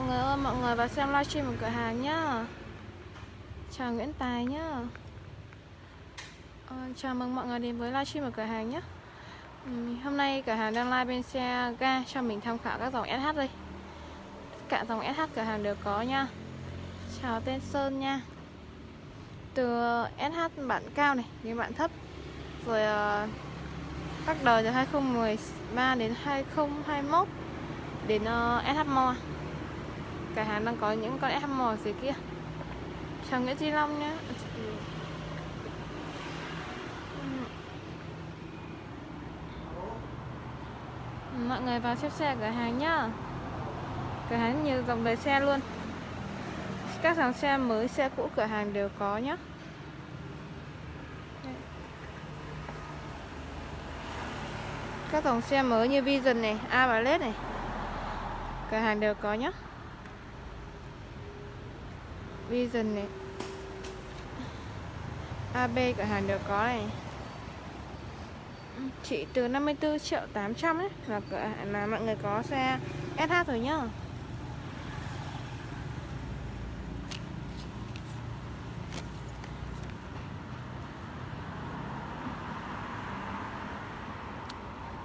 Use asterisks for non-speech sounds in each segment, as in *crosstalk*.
mọi người ơi, mọi người vào xem livestream của cửa hàng nhá. Chào Nguyễn Tài nhá. Ờ, chào mừng mọi người đến với livestream của cửa hàng nhé ừ, Hôm nay cửa hàng đang live bên xe ga cho mình tham khảo các dòng SH đây. Tất cả dòng SH cửa hàng đều có nha Chào tên Sơn nha. Từ ờ, SH bản cao này đến bản thấp. Rồi uh, các đời từ 2013 đến 2021 đến ờ, uh, SH mo Cửa hàng đang có những con em Mall dưới kia. Chào Nguyễn Chi Long nhé Mọi người vào xếp xe cửa hàng nhá. Cửa hàng nhiều dòng đời xe luôn. Các dòng xe mới, xe cũ cửa hàng đều có nhá. Các dòng xe mới như Vision này, A này Cửa hàng đều có nhá. Vision này. AB cửa hàng đều có này. Chỉ từ 54 triệu 800 ấy là cửa là mọi người có xe SH rồi nhá.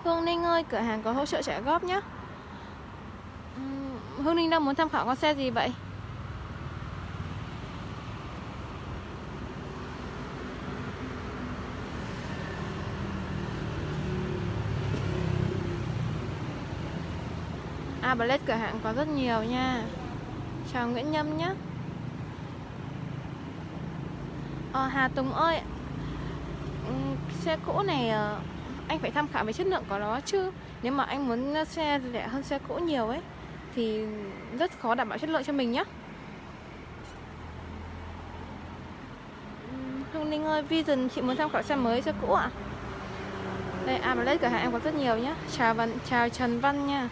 Hương Ninh ơi, cửa hàng có hỗ trợ trả góp nhá. Hương Ninh đang muốn tham khảo con xe gì vậy? A cửa hàng có rất nhiều nha. Chào Nguyễn Nhâm nhé ờ, Hà Tùng ơi ừ, Xe cũ này ờ, Anh phải tham khảo về chất lượng của nó chứ. Nếu mà anh muốn xe rẻ hơn xe cũ nhiều ấy Thì rất khó đảm bảo chất lượng cho mình nhé ừ, Hương Ninh ơi Vision chị muốn tham khảo xe mới xe cũ ạ. À? Đây Amelet cửa hàng em có rất nhiều nhé Chào, Văn, chào Trần Văn nha.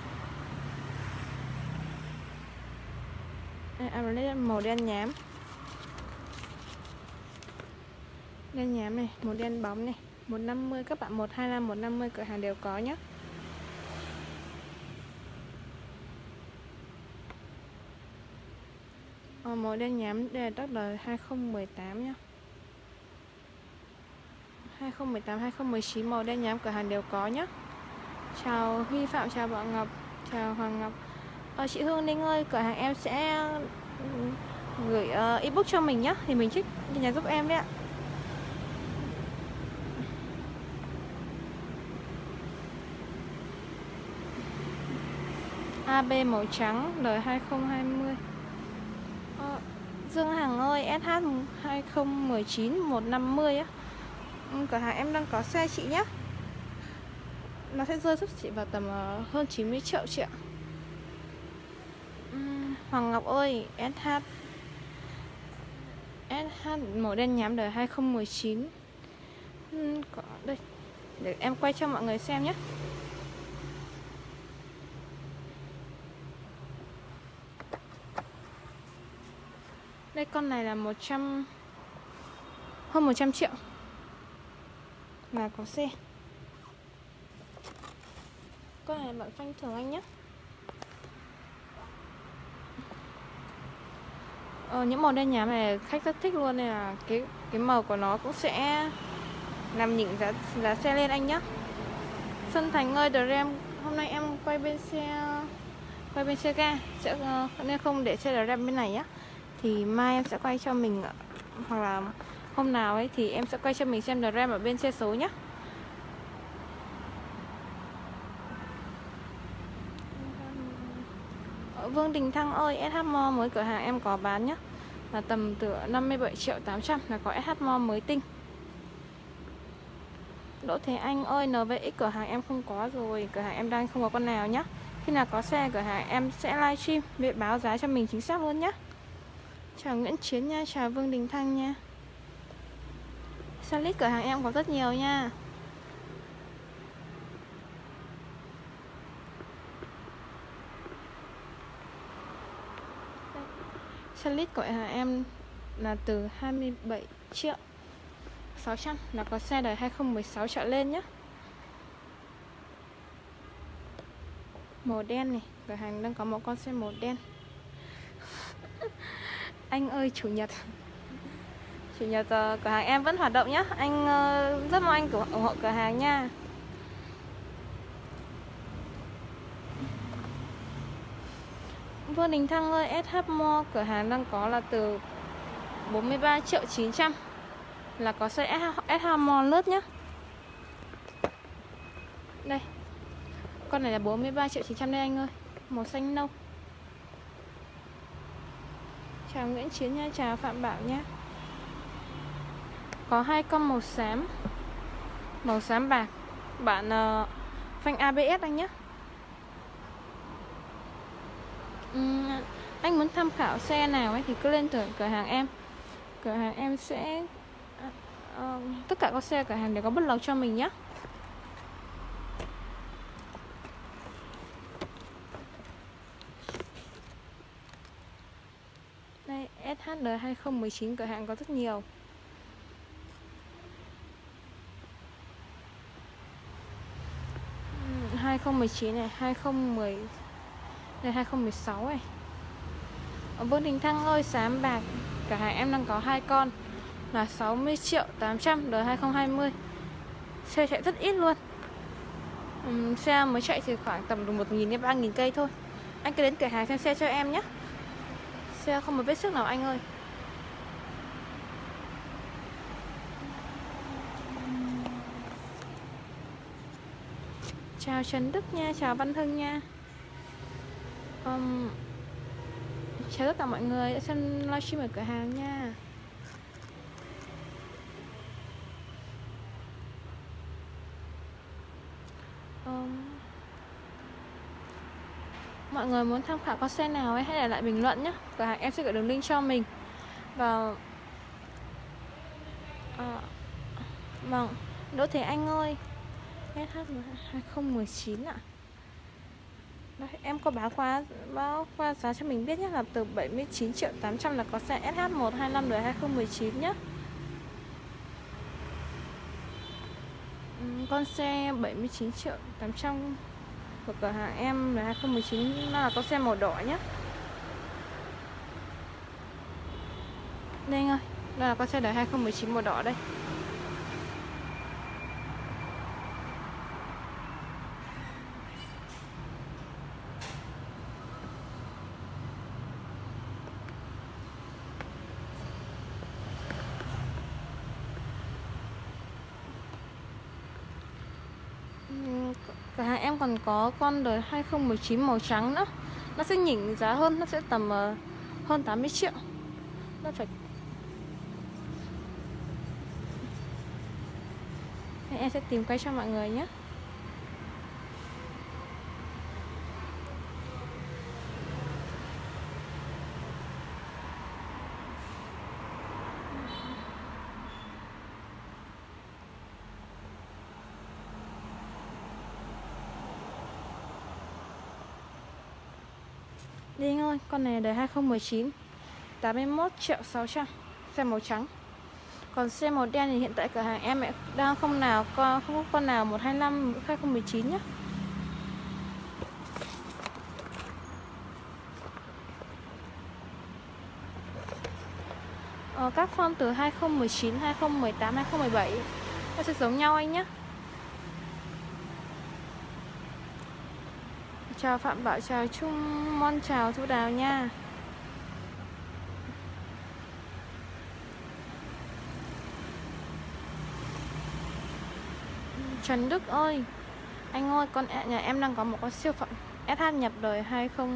Màu đen nhám. Đen nhám này, màu đen bóng này. 150 các bạn 125 150 cửa hàng đều có nhé Ờ, màu đen nhám đây là tóc đời 2018 nhé 2018 2019 màu đen nhám cửa hàng đều có nhé Chào Huy Phạm, chào Bảo Ngọc, chào Hoàng Ngọc. Ờ, chị Hương Ninh ơi, cửa hàng em sẽ gửi uh, ebook cho mình nhá Thì mình trích nhà giúp em đấy ạ. AB màu trắng đời 2020 ờ, Dương Hằng ơi SH 2019 150 á. Ừ, cửa hàng em đang có xe chị nhé Nó sẽ rơi giúp chị vào tầm uh, hơn 90 triệu chị ạ. Hoàng Ngọc ơi SH SH màu đen nhám đời 2019 có, đây, để em quay cho mọi người xem nhé. Đây, con này là 100 hơn 100 triệu. Là có xe. Con này bạn phanh thường anh nhé. Ờ, những màu đen nhám này khách rất thích luôn nên là cái cái màu của nó cũng sẽ làm nhỉnh giá giá xe lên anh nhé Xuân Thành ơi Dream hôm nay em quay bên xe quay bên xe ga sẽ uh, nên không để xe Dream bên này nhá. Thì mai em sẽ quay cho mình hoặc là hôm nào ấy thì em sẽ quay cho mình xem Dream ở bên xe số nhé Vương Đình Thăng ơi SH mới cửa hàng em có bán nhá. Là tầm từ 57 triệu 800 là có SH mới tinh. Đỗ Thế Anh ơi NVX cửa hàng em không có rồi, cửa hàng em đang không có con nào nhá. Khi nào có xe, cửa hàng em sẽ livestream để báo giá cho mình chính xác luôn nhá. Chào Nguyễn Chiến nha, chào Vương Đình Thăng nha. Salix cửa hàng em có rất nhiều nha. Xe của em là từ 27 triệu 600 là có xe đời 2016 trở lên nhé Màu đen này, Cửa hàng đang có một con xe màu đen. *laughs* Anh ơi, chủ nhật. Chủ nhật ờ, cửa hàng em vẫn hoạt động nhé anh ờ, rất mong anh ủng hộ cửa hàng nha. Vương Đình Thăng ơi SH Mall cửa hàng đang có là từ 43 triệu 900 là có xe SH Mall lướt nhá. đây con này là 43 triệu 900 đây anh ơi màu xanh nâu. Chào Nguyễn Chiến nha chào Phạm Bảo nha có hai con màu xám màu xám bạc bạn uh, phanh ABS anh nhé uhm, anh muốn tham khảo xe nào ấy thì cứ lên cửa cửa hàng em. Cửa hàng em sẽ uh, tất cả các xe cửa hàng đều có bất lọc cho mình nhé đây SHL 2019 cửa hàng có rất nhiều. Ừ, 2019 này 2010 đây 2016 này. Vương Đình Thăng ơi xám bạc. Cả hàng em đang có hai con là 60 triệu 800 đời 2020 xe chạy rất ít luôn. Uhm, xe mới chạy thì khoảng tầm được 1.000 đến 3.000 cây thôi. Anh cứ đến cửa hàng xem xe cho em nhé. Xe không một vết sức nào anh ơi. Chào Trần Đức nha chào Văn Hưng nha. Um, chào tất cả mọi người đã xem livestream ở cửa hàng nha. Um, mọi người muốn tham khảo con xe nào ấy hãy để lại bình luận nhé cửa hàng em sẽ gửi đường link cho mình. Và uh, vâng. Đỗ Thế Anh ơi. SH 2019 ạ. à em có báo qua báo qua giá cho mình biết nhé, là từ 79 triệu 800 là có xe SH125 đời 2019 nhé. Ừ, con xe 79 triệu 800 của cửa hàng em là 2019 là con xe màu đỏ nhé. Đây anh ơi đây là con xe đời 2019 màu đỏ đây. Cửa hàng em còn có con đời 2019 màu trắng nữa. Nó sẽ nhỉnh giá hơn, Nó sẽ tầm ờ, hơn 80 triệu. Nó phải Em sẽ tìm quay cho mọi người nhé. Đi anh ơi, con này đời 2019 81 triệu 600 Xe màu trắng. Còn xe màu đen thì hiện tại cửa hàng em đang không nào con không có con nào 125 2019 nhé ờ, Các form từ 2019, 2018, 2017 Nó sẽ giống nhau anh nhé Chào Phạm Bảo, chào Trung Mon, chào Thu Đào nha. Trần Đức ơi Anh ơi, con à, nhà em đang có một con siêu phẩm SH nhập đời 20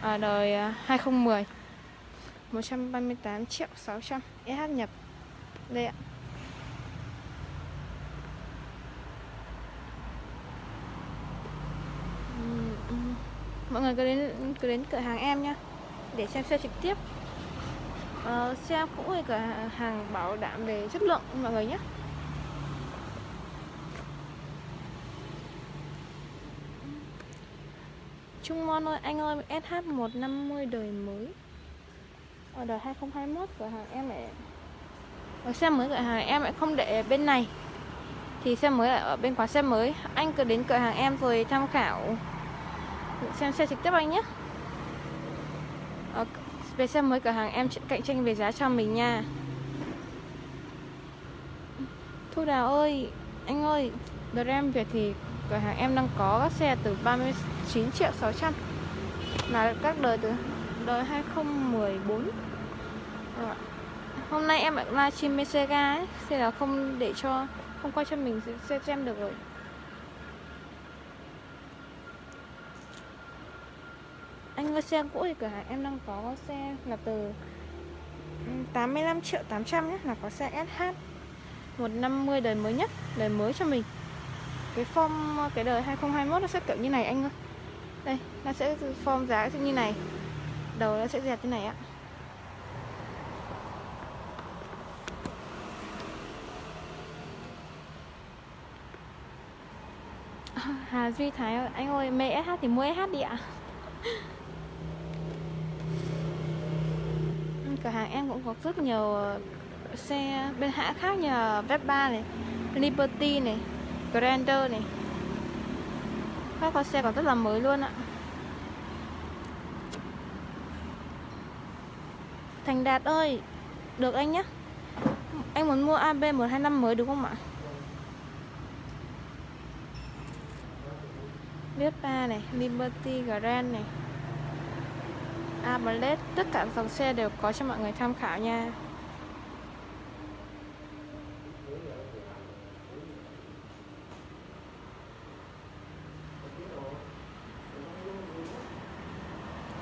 à, đời à, 2010 138 triệu 600 SH nhập. Đây ạ. Mọi người cứ đến cứ đến cửa hàng em nhá để xem xe trực tiếp. Uh, xe cũng là cửa hàng bảo đảm về chất lượng mọi người nhé Trung Mon ơi, anh ơi, SH150 đời mới. Ở đời 2021 cửa hàng em lại Ở xe mới cửa hàng em lại không để bên này. Thì xe mới lại ở bên khóa xe mới. Anh cứ đến cửa hàng em rồi tham khảo xem xe trực tiếp anh nhé. Ờ, về xe mới cửa hàng em cạnh tranh về giá cho mình nha. Thu Đào ơi, Anh ơi Dream Việt thì cửa hàng em đang có các xe từ 39 triệu 600 Là các đời từ đời 2014 Rồi. Ờ, hôm nay em lại livestream bên ấy, Thế là không để cho Không quay cho mình xem được rồi Anh ơi xe cũ thì cửa hàng em đang có xe là từ ừ, 85 triệu 800 nhé Là có xe SH 150 đời mới nhất Đời mới cho mình. Cái form cái đời 2021 nó sẽ kiểu như này anh ơi. Đây nó sẽ form giá sẽ như này. Đầu nó sẽ dẹt như này ạ. *laughs* Hà Duy Thái ơi, anh ơi mê SH thì mua SH đi ạ. *laughs* cửa hàng em cũng có rất nhiều xe bên hãng khác như là Vespa này, Liberty này, Grandeur này. Các con xe còn rất là mới luôn ạ. Thành Đạt ơi, được anh nhé. Anh muốn mua AB125 mới đúng không ạ? Vespa này, Liberty Grand này. À, Ablet tất cả dòng xe đều có cho mọi người tham khảo nha.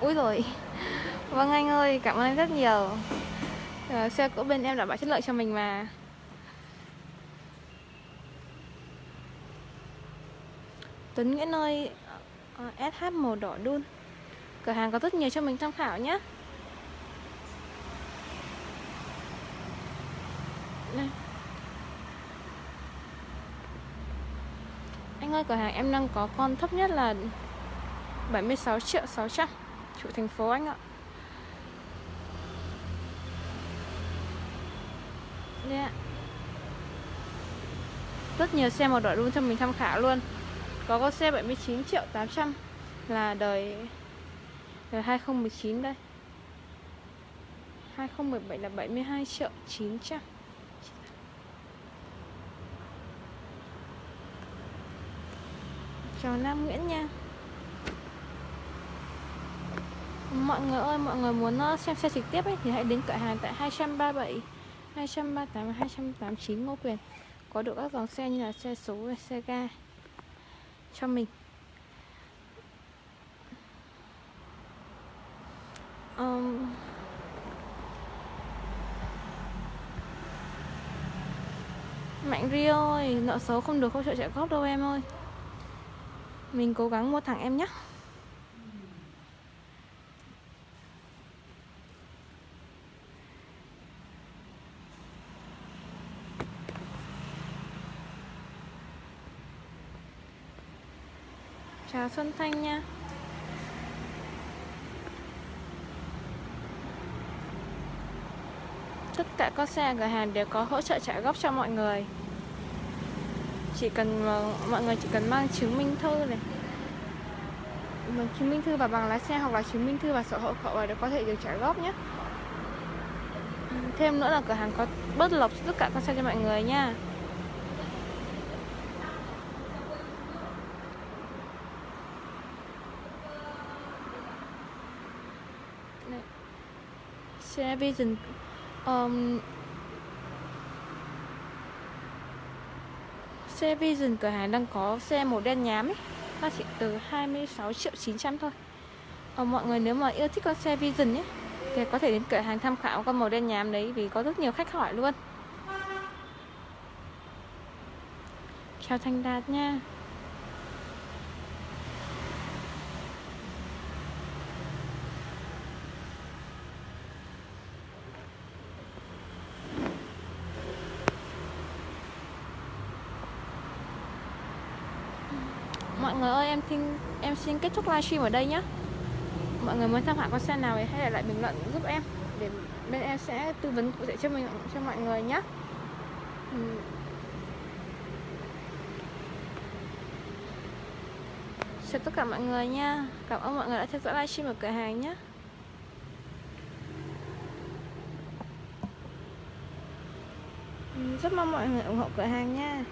Úi rồi Vâng anh ơi, cảm ơn anh rất nhiều. À, Xe của bên em đảm bảo chất lượng cho mình mà. Tuấn Nguyễn ơi ờ, SH màu đỏ đun. Cửa hàng có rất nhiều cho mình tham khảo nhé Đây. Anh ơi, cửa hàng em đang có con thấp nhất là 76 triệu 600 Chủ thành phố anh ạ. Đây ạ. Rất nhiều xe màu đỏ luôn cho mình tham khảo luôn. Có con xe 79 triệu 800 Là đời rồi 2019 đây. 2017 là 72 triệu 900 Chào Nam Nguyễn nha. Mọi người ơi, mọi người muốn ờ, xem xe trực tiếp ấy Thì hãy đến cửa hàng tại 237 238 và 289 Ngô Quyền. Có được các dòng xe như là xe số và xe ga Cho mình. Um, Mạnh Rio ơi, nợ xấu không được hỗ trợ trả góp đâu em ơi. Mình cố gắng mua thằng em nhé Chào Xuân Thanh nha. Tại cả các xe cửa hàng đều có hỗ trợ trả góp cho mọi người. Chỉ cần ờ, mọi người chỉ cần mang chứng minh thư này. Chứng minh thư và bằng lái xe hoặc là chứng minh thư và sổ hộ khẩu để có thể được trả góp nhé. Thêm nữa là cửa hàng có bớt lọc tất cả các xe cho mọi người nha. Xe Vision um, xe Vision cửa hàng đang có xe màu đen nhám ấy. Nó chỉ từ 26 triệu 900 thôi. Ờ, mọi người nếu mà yêu thích con xe Vision ấy thì có thể đến cửa hàng tham khảo con màu đen nhám đấy vì có rất nhiều khách hỏi luôn. Chào Thành Đạt nha. mọi người ơi, em xin em xin kết thúc livestream ở đây nhé mọi người muốn tham khảo con xe nào thì hãy để lại bình luận giúp em. Để bên em sẽ tư vấn cụ thể cho mình, cho mọi người nhé chào tất cả mọi người nha. Cảm ơn mọi người đã theo dõi livestream ở cửa hàng nhé rất mong mọi người ủng hộ cửa hàng nha.